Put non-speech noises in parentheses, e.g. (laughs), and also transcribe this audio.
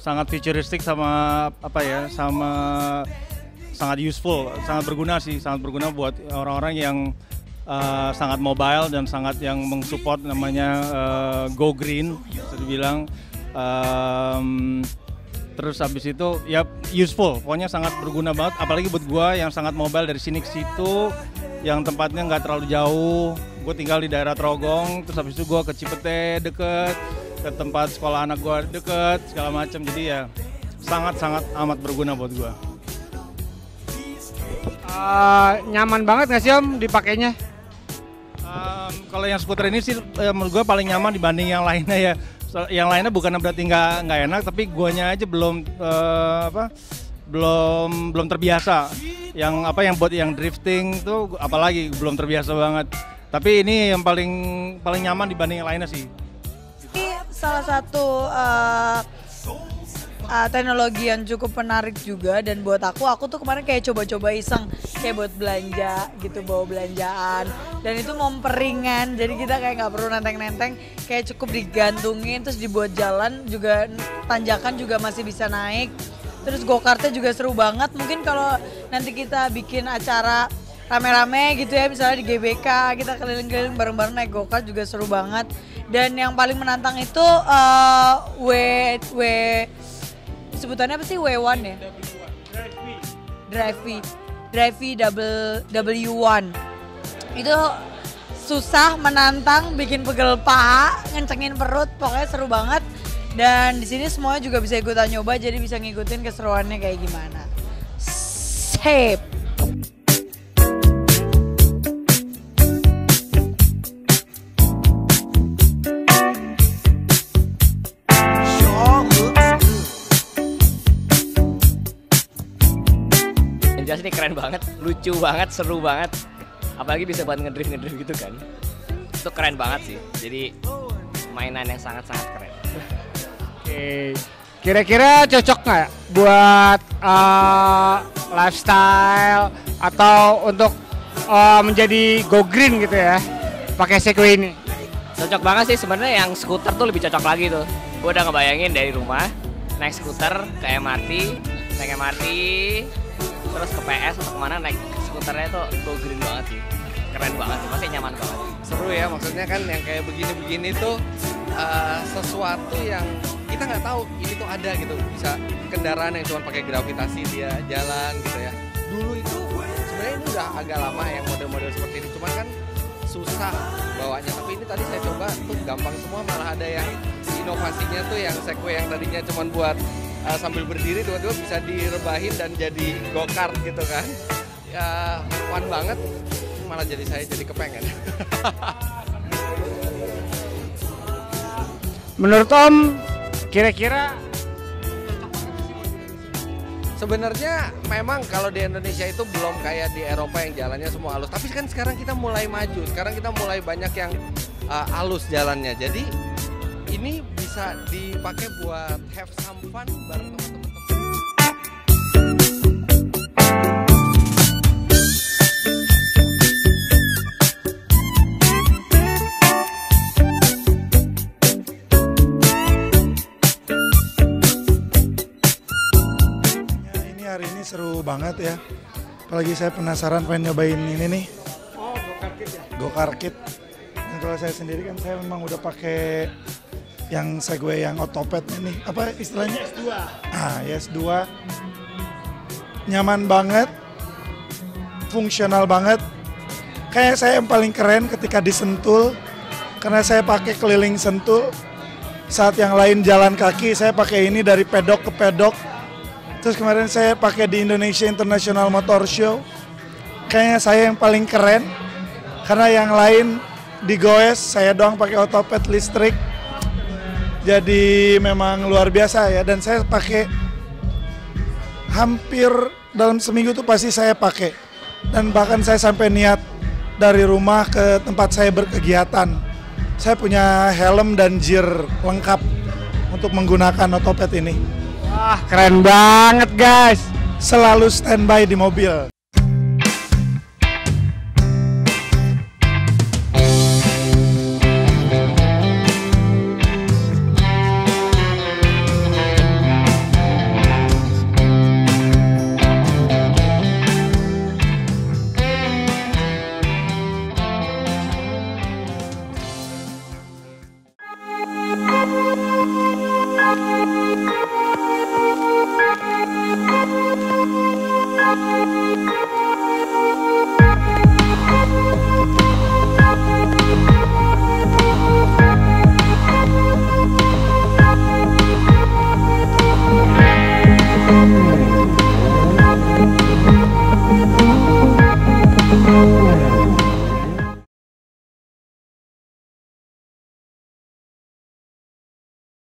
sangat futuristik sama apa ya sama sangat useful sangat berguna sih sangat berguna buat orang-orang yang uh, sangat mobile dan sangat yang mensupport namanya uh, go green bisa dibilang. Um, terus habis itu ya useful pokoknya sangat berguna banget. Apalagi buat gua yang sangat mobile dari sini ke situ yang tempatnya nggak terlalu jauh. Gue tinggal di daerah Trogong terus habis itu gua ke Cipete deket ke tempat sekolah anak gua deket segala macam jadi ya sangat sangat amat berguna buat gua Eh, nyaman banget nggak sih om dipakainya? Um, kalau yang skuter ini sih eh, menurut gue paling nyaman dibanding yang lainnya ya. So, yang lainnya bukan berarti nggak nggak enak, tapi guanya aja belum eh, apa belum belum terbiasa. Yang apa yang buat yang drifting tuh apalagi belum terbiasa banget. Tapi ini yang paling paling nyaman dibanding yang lainnya sih. Salah satu uh, uh, teknologi yang cukup menarik juga dan buat aku aku tuh kemarin kayak coba-coba iseng kayak buat belanja gitu bawa belanjaan. Dan itu memperingan jadi kita kayak nggak perlu nenteng-nenteng kayak cukup digantungin terus dibuat jalan juga tanjakan juga masih bisa naik. Terus go kartnya juga seru banget. Mungkin kalau nanti kita bikin acara rame-rame gitu ya misalnya di GBK kita keliling-keliling bareng-bareng naik go kart juga seru banget dan yang paling menantang itu eh, W W sebutannya apa sih W1 ya? Drive V. Drive V double W1. Itu susah, menantang, bikin pegel paha, ngencengin perut, pokoknya seru banget. Dan di sini semuanya juga bisa ikutan nyoba, jadi bisa ngikutin keseruannya kayak gimana. Sip. Yang jelas ini keren banget, lucu banget, seru banget. Apalagi bisa buat ngedrift ngedrift gitu kan. Itu keren banget sih. Jadi mainan yang sangat-sangat keren. Oke. Kira-kira cocok nggak buat eh, lifestyle atau untuk eh, menjadi go green gitu ya? Pakai Segway ini. Cocok banget sih sebenarnya yang skuter tuh lebih cocok lagi tuh. Gue udah ngebayangin dari rumah naik skuter ke MRT, naik MRT, terus ke PS atau ke mana naik skuternya tuh go green banget sih. Keren banget sih, pasti nyaman banget. seru ya maksudnya kan yang kayak begini-begini tuh uh, sesuatu yang kita nggak tahu ini tuh ada gitu bisa kendaraan yang cuma pakai gravitasi dia jalan gitu ya dulu itu sebenarnya ini udah agak lama yang model-model seperti ini cuman kan susah bawanya tapi ini tadi saya coba tuh gampang semua malah ada yang inovasinya tuh yang segway yang tadinya cuma buat uh, sambil berdiri tiba-tiba bisa direbahin dan jadi go kart gitu kan ya fun banget malah jadi saya jadi kepengen (laughs) Menurut Om, kira-kira Sebenarnya memang kalau di Indonesia itu belum kayak di Eropa yang jalannya semua halus. Tapi kan sekarang kita mulai maju. Sekarang kita mulai banyak yang uh, halus jalannya. Jadi ini bisa dipakai buat have some fun bareng teman-teman. Ya, ini hari ini seru banget ya. Apalagi saya penasaran pengen nyobain ini nih. Oh, go kart kit ya. Go Kart Kit. Dan kalau saya sendiri kan saya memang udah pakai yang Segway yang otopet ini. Apa istilahnya? S2. Ah, yes, 2 Nyaman banget. Fungsional banget. Kayak saya yang paling keren ketika disentul karena saya pakai keliling Sentul. Saat yang lain jalan kaki, saya pakai ini dari pedok ke pedok. Terus kemarin saya pakai di Indonesia International Motor Show. Kayaknya saya yang paling keren karena yang lain digoes, saya doang pakai otopet listrik. Jadi memang luar biasa ya dan saya pakai hampir dalam seminggu tuh pasti saya pakai dan bahkan saya sampai niat dari rumah ke tempat saya berkegiatan. Saya punya helm dan gear lengkap untuk menggunakan otopet ini. Wah, keren banget guys. Selalu standby di mobil.